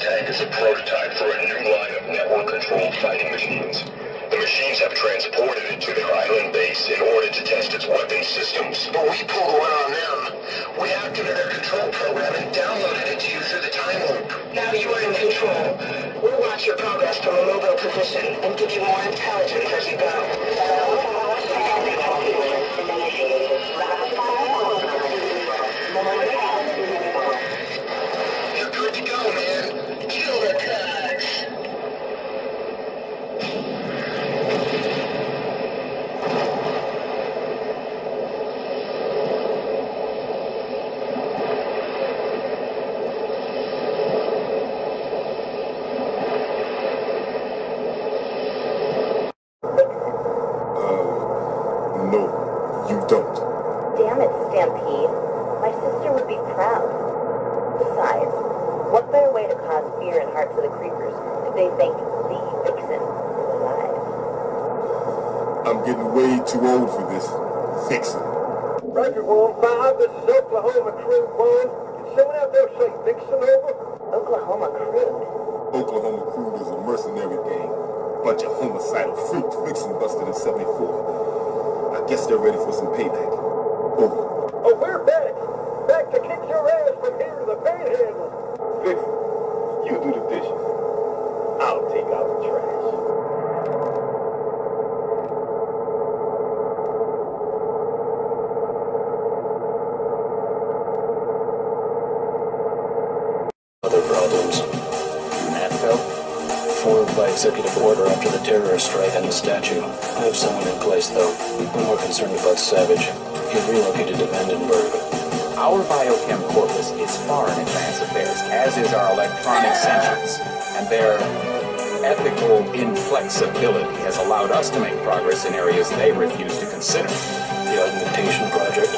Battle Tank is a prototype for a new line of network-controlled fighting machines. The machines have transported it to their island base in order to test its weapon systems. But we pulled one on them. We hacked into their control program and downloaded it to you through the time loop. Now you are in control. We'll watch your progress from a mobile position and give you more intelligence as you go. You're good to go, man. Kill the thugs. No, you don't. Damn it, Stampede. My sister would be proud. Besides, what better way to cause fear in hearts of the creepers if they think the Vixen is alive? I'm getting way too old for this. Fixing. Roger, 1-5, this is Oklahoma Crew 1. Can someone out there say Vixen over? Oklahoma crude. Oklahoma Crude is a mercenary gang. Bunch of homicidal freaks. Vixen busted in 74. I guess they're ready for some payback. Executive order after the terrorist strike on the statue. I have someone in place, though. I'm more concerned about Savage. He relocated to Vandenberg. Our biochem corpus is far in advance affairs, as is our electronic sentience. And their ethical inflexibility has allowed us to make progress in areas they refuse to consider. The augmentation project.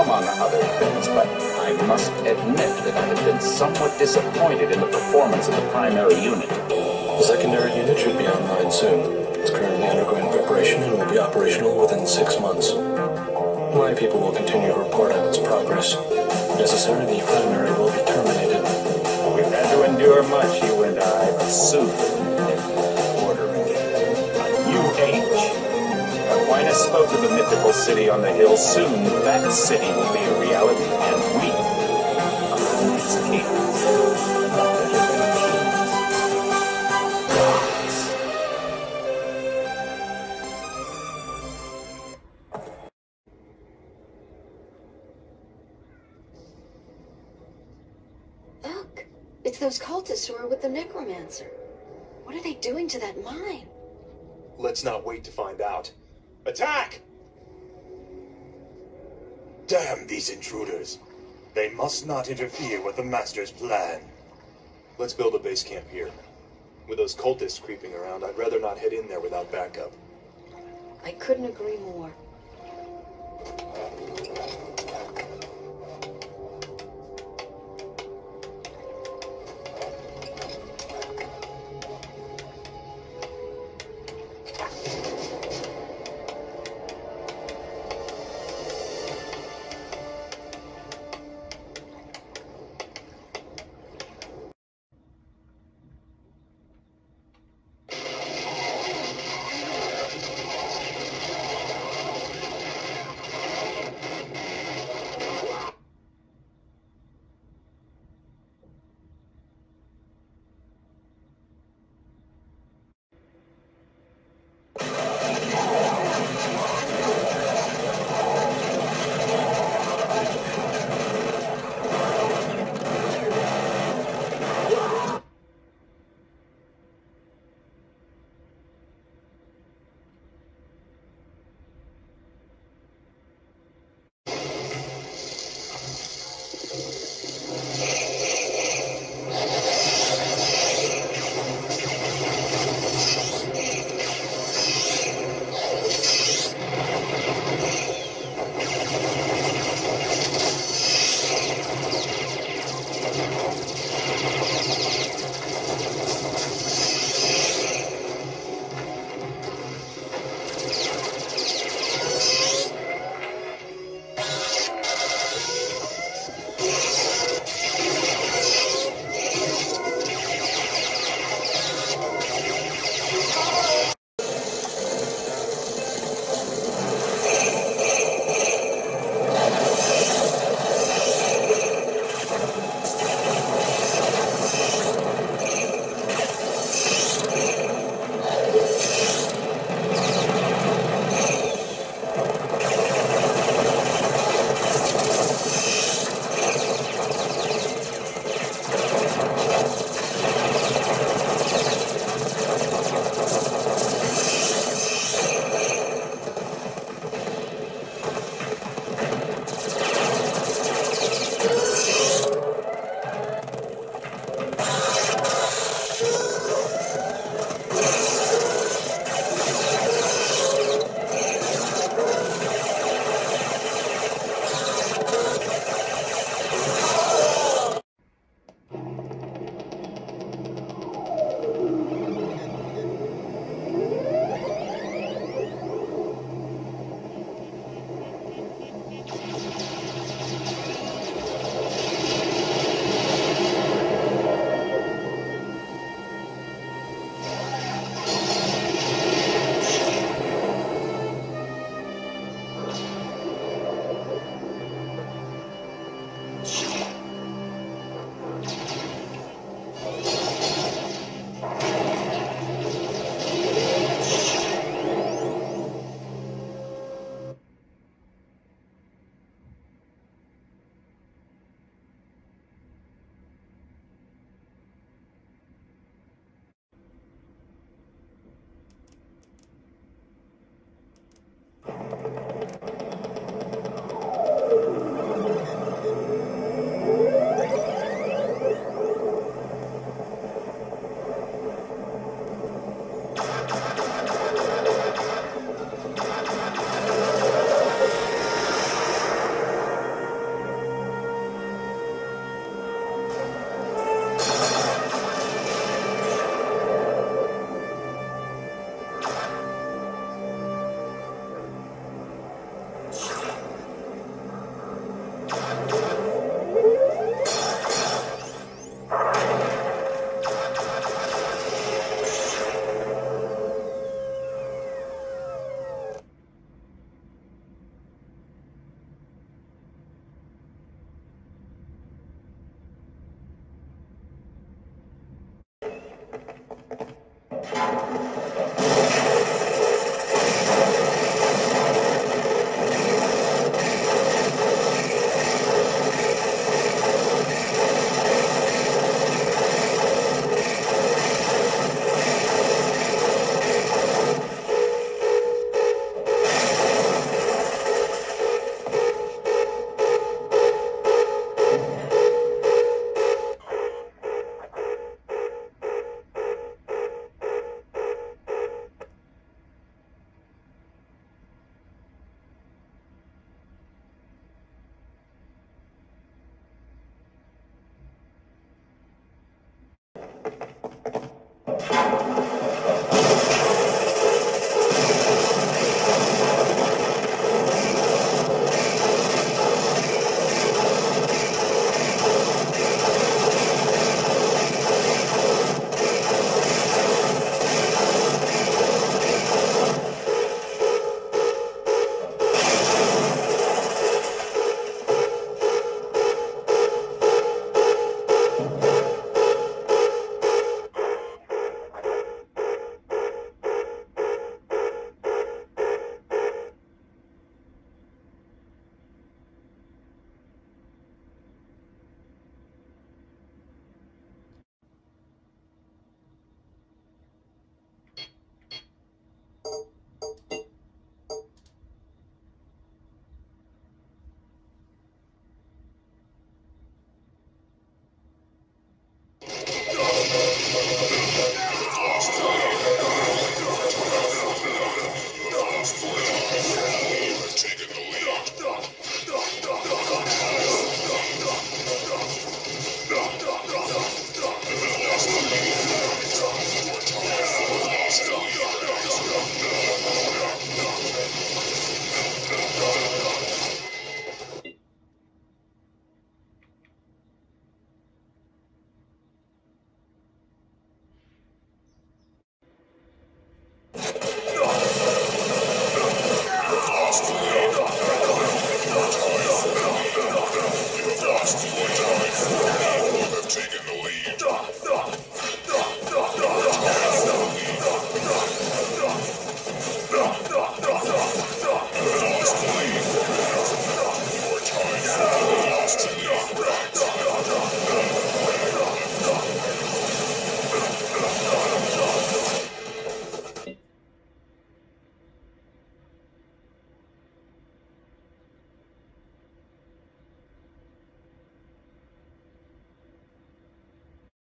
Among other things, but I must admit that I have been somewhat disappointed in the performance of the primary unit. The secondary unit should be online soon. It's currently undergoing preparation and will be operational within six months. My people will continue to report on its progress. Necessary, the primary will be terminated. We've had to endure much, you and I, but soon ordering a new age. Aquinas spoke of the mythical city on the hill. Soon that city will be a reality, and we are its kings. With the necromancer. What are they doing to that mine? Let's not wait to find out. Attack! Damn these intruders. They must not interfere with the Master's plan. Let's build a base camp here. With those cultists creeping around, I'd rather not head in there without backup. I couldn't agree more.